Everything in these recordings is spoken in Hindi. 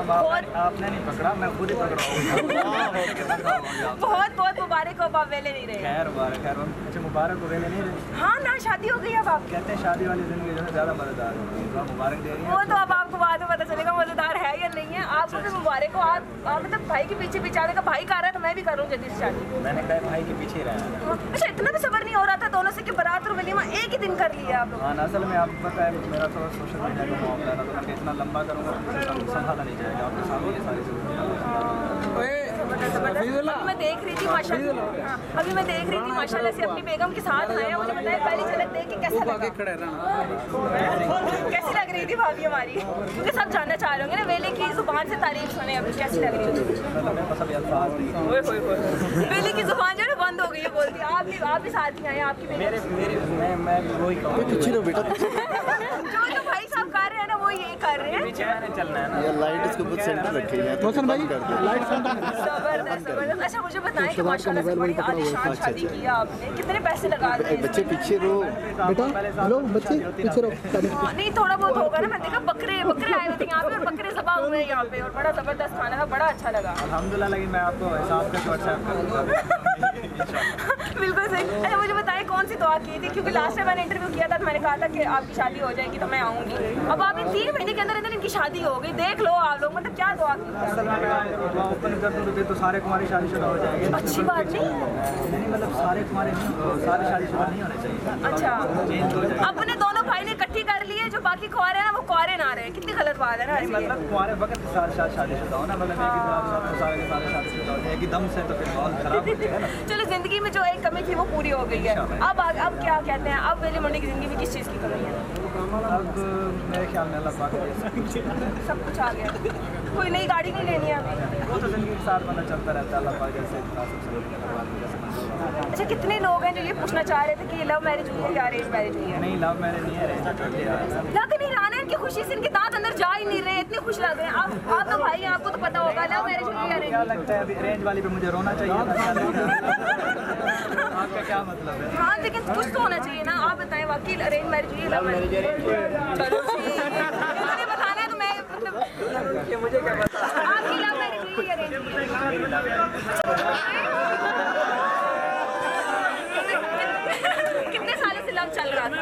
आप- आपने नहीं पकड़ा मैं खुद ही पकड़ा बहुत बहुत मुबारक हो आप वेले नहीं रहे। खैर मुबारक खैर अच्छा मुबारक हो गए नहीं रहे। हाँ ना शादी हो गई अब आप। कहते हैं शादी वाली ज़िंदगी जो है ज़्यादा मज़ेदार होती है तो आप मुबारक दे रही वो तो अब आपको बाद में पता चलेगा मज़ेदार है या नहीं है। आपको भी मुबारक हो आप मतलब भाई के पीछे पीछे आने का भाई कर रहा है तो मैं भी करूँ जल्दी से शादी। मैंने कहा भाई के पीछे ही रहना अच्छा इतना भी सबर नहीं हो रहा था दोनों से कि बारात और वलीमा एक ही दिन कर लिया आप लोग। हाँ असल में आपको पता है मेरा थोड़ा सोशल मीडिया का मामला था तो मैं इतना लंबा करूँगा तो संभाला नहीं जाएगा आपके सामने ये सारी ज़बरदस्त, ज़बरदस्त। अभी मैं देख रही थी माशाल्लाह। हाँ, अभी मैं देख रही थी माशाल्लाह से अपनी बेगम के साथ आया मुझे बताया पहली झलक देख के कैसा लगा? कैसी लग रही थी भाभी हमारी? क्योंकि सब जानना चाह रहे होंगे ना वेले की ज़ुबान से तारीफ़ सुने अभी कैसी लग रही थी? है। वेले की ज़ुबान जो है बंद हो गई है बोलती आप भी आप भी साथ ही आए आपकी मेरे मेरे मैं मैं वही कहूँ बेटा। जो जो भाई साहब कर रहे हैं ना वो यही कर रहे हैं। पीछे मैंने चलना है ना। ये लाइट इसके ऊपर सेंटर रखी है रोशन भाई लाइट ज़बरदस्त अच्छा मुझे बताएँ कि माशाल्लाह से बड़ी आलिशान शादी की है आपने। कितने पैसे लगा दिए बच्चे पीछे रहो बेटा हेलो बच्चे पीछे रहो हाँ, नहीं थोड़ा बहुत होगा ना मैं देखा बकरे बकरे आए हुए थे यहाँ पे और बकरे जबा हुए हैं यहाँ पे और बड़ा ज़बरदस्त खाना था बड़ा अच्छा लगा। अल्हम्दुलिल्लाह लेकिन मैं आपको हिसाब का व्हाट्सएप करूँगा बिल्कुल सही। अच्छा मुझे बताएँ कौन सी दुआ की थी? क्योंकि लास्ट टाइम मैंने इंटरव्यू किया था तो मैंने कहा था कि आपकी शादी हो जाएगी तो मैं आऊँगी। अब आप इन तीन महीने के अंदर अंदर इनकी शादी हो गई देख लो आप लोग मतलब क्या दुआ की? तो तो सारे कुमारी शादीशुदा हो जाएँगे। अच्छी बात नहीं मतलब सारे कुमारे सारे शादीशुदा नहीं होने चाहिए। अच्छा। अपने दोनों भाई ने इकट्ठी कर लिए जो बाकी कुआरे हैं ना वो कुआरे ना रहे। कितनी गलत बात है ना मतलब तुम्हारे वक्त सारे साथ शादीशुदा हो ना मतलब एक ही तो सारे के सारे शादीशुदा हो एक ही दम से तो फिर माहौल खराब हो जाएगा ना। चलो ज़िंदगी में जो एक कमी थी वो पूरी हो गई है। अब अब क्या कहते हैं? अब वेली मंडी की ज़िंदगी में किस चीज़ की कमी है? अब मेरे ख्याल में अल्लाह पाक हैं। सब कुछ आ गया। कोई नई गाड़ी नहीं लेनी है हमें वो तो ज़िंदगी के साथ बंदा चलता रहता है अल्लाह पाक जैसे हो। अच्छा कितने लोग हैं जो ये पूछना चाह रहे थे कि लव मैरिज हुई है या अरेंज मैरिज हुई है? नहीं लव मैरिज नहीं है करके आया है। इनकी खुशी से इनके दांत अंदर जा ही नहीं रहे इतने खुश लग रहे हैं। आप आप तो भाई आपको तो पता होगा लव मैरिज है क्या लगता है अभी अरेंज वाली पे मुझे रोना चाहिए? है? आपका क्या मतलब है? हाँ लेकिन कुछ तो होना चाहिए ना आप बताएँ वाकई अरेंज मैरिज हुई लव मैरिज बताना है तो मैं मतलब मुझे क्या पता? आपकी लव मैरिज हुई है अरेंज कितने सालों से लव चल रहा था?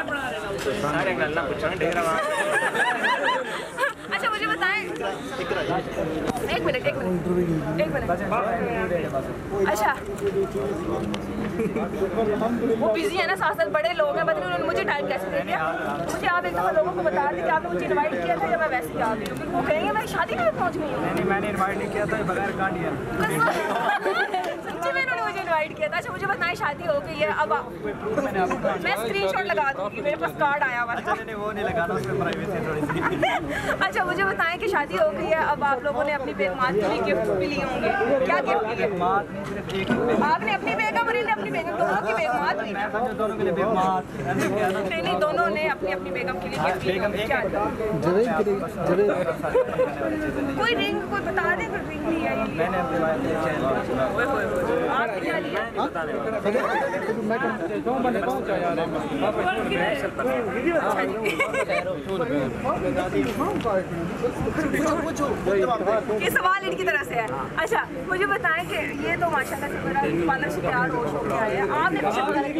अच्छा मुझे बताएँ। एक मिनट एक मिनट एक मिनट। अच्छा। वो बिज़ी है ना साथ साथ बड़े लोग हैं मतलब उन्होंने मुझे टाइम कैसे दे दिया। मुझे आप एक दफ़ा लोगों को बता दें कि आपने मुझे इनवाइट किया था या मैं वैसे ही आ गई हूँ। वो कहेंगे मैं शादी में पहुँच गई हूँ? मैंने इनवाइट नहीं किया था बगैर कांडिया सच्ची इनवाइट किया था। अच्छा मुझे बताएँ शादी हो गई है अब मैं स्क्रीनशॉट लगा दूँगी मेरे पास कार्ड आया हुआ था वो नहीं लगाना उसमें प्राइवेसी थोड़ी सी। अच्छा मुझे बताएँ कि शादी हो गई है अब आप लोगों ने अपनी बेगमात के लिए गिफ्ट भी लिए होंगे। क्या गिफ्ट लिए आपने अपनी बेगम और इन्हें अपनी बेगम दोनों की बेगमात नहीं नहीं दोनों ने अपनी अपनी बेगम के लिए गिफ्ट कोई रिंग कोई बता दे कोई रिंग लिया ये मैंने क्या लिया? ये सवाल इनकी तरह से है। अच्छा मुझे बताएँ कि ये तो माशाल्लाह से बड़ा पालक से प्यार होश हो गया है। आपने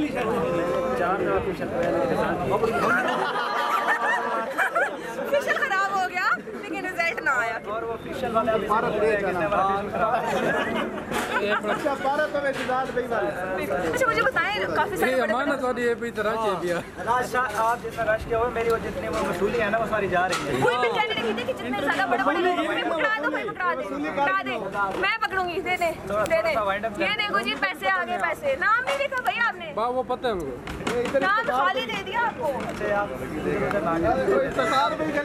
चार खराब हो गया लेकिन रिज़ल्ट ना आया। और वो फिशल वाले खराब अच्छा मुझे बताएँ काफ़ी सारे बड़े अमानत वाली है भी तरह के दिया राशा आप जितना रश किया हुआ मेरी वो जितनी वो वसूली है ना वो सारी जा रही है। कोई भी कैंडिडेट की कि जितने ज़्यादा बड़े बड़े लोग हैं, पकड़ा दो भाई पकड़ा दे पकड़ा दे। मैं पकड़ूँगी दे दे दे दे। ये देखो जी पैसे आ गए पैसे। नाम नहीं लिखा भाई आपने। बा वो पता है हमको खाली दे दिया आपको।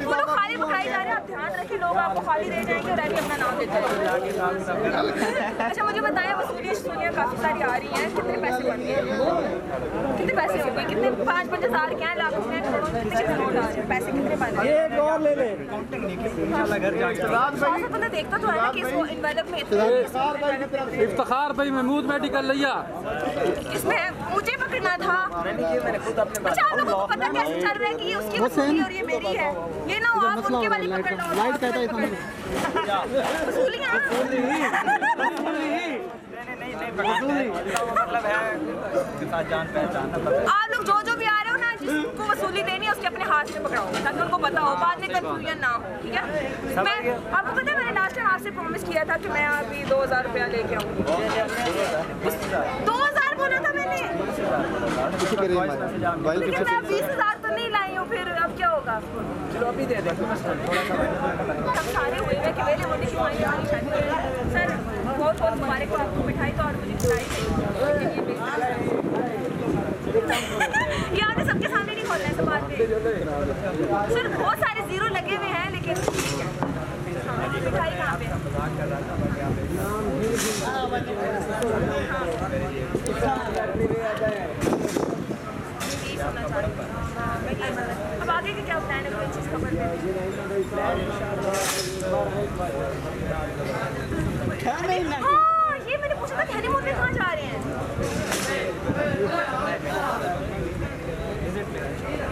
वो लोग खाली पकड़ाई जा रहे हैं आप ध्यान रखिए लोग आपको खाली दे जाएँगे और अभी अपना नाम देते हैं अच्छा मुझे बताया वसूलियाँ वसूलियाँ काफ़ी सारी आ रही हैं कितने पैसे बन गए? कितने पाँच पाँच हज़ार क्या लाख रुपये करोड़ कितने कितने नोट आ रहे हैं। पैसे कितने बन हैं? की इंशाल्लाह घर जाके साथ बंदा देखता तो है ना कि इसको इन्वेलप में इफ्तार भाई महमूद मेडिकल लिया। इसमें मुझे पकड़ना था। मैंने अच्छा आप लोगों को पता कैसे चल रहा है कि ये उसकी वसूली और ये मेरी है? ये ना हो आप उनके वाली पकड़ लो लाइट कहता है वसूलियाँ नहीं नहीं नहीं पकड़ते हैं। इसका वो मतलब है उसके साथ जान पहचान ना पता आप लोग जो जो भी आ रहे हो ना जिसको वसूली देनी है उसके अपने हाथ से पकड़ाओ। ताकि उनको पता हो बाद में कंफ्यूजन ना हो ठीक है? मैं आपको पता है मैंने लास्ट टाइम आपसे प्रॉमिस किया था कि मैं अभी दो हज़ार रुपया लेके आऊँगी। दो हज़ार बोला था मैंने। लेकिन मैं बीस हज़ार तो नहीं लाई हूँ फिर अब क्या होगा चलो अभी दे दें थोड़ा सा सारे हुए हैं कि मेरे होने की है। सर बहुत बहुत मुबारक आपको मिठाई तो और मुझे थी याद सबके सामने नहीं खोलना है सब बात सर बहुत सारे ज़ीरो लगे हुए हैं लेकिन है। हाँ, रही मैं अब आगे का क्या प्लान है? कोई चीज़ खबर है हाँ, ये मैंने पूछा था कि हनीमून में कहाँ जा रहे हैं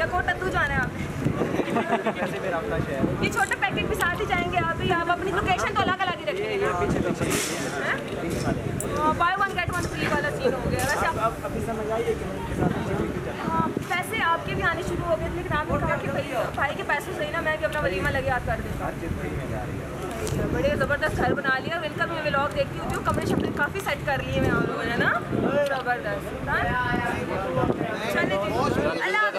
या कोटद्दू जाना है आप वैसे मेरा अपना शहर ये छोटे पैकेट भी साथ ही जाएँगे आप भी आप अपनी लोकेशन तो अलग अलग ही रखेंगे buy one get one free वाला सीन हो गया वैसे आप अभी समझ आइए कि हाँ, पैसे आपके भी आने शुरू हो गए थे, लेकिन आपने कहा कि भाई भाई के पैसे सही ना? मैं भी अपना वलीमा लगे याद कर देता बड़े ज़बरदस्त घर बना लिया। वेलकम मैं ब्लॉग देखती हूँ जो कमरे शमरे काफ़ी सेट कर लिए मैं हम लोगों ने ना? ज़बरदस्त। हाँ? अल्लाह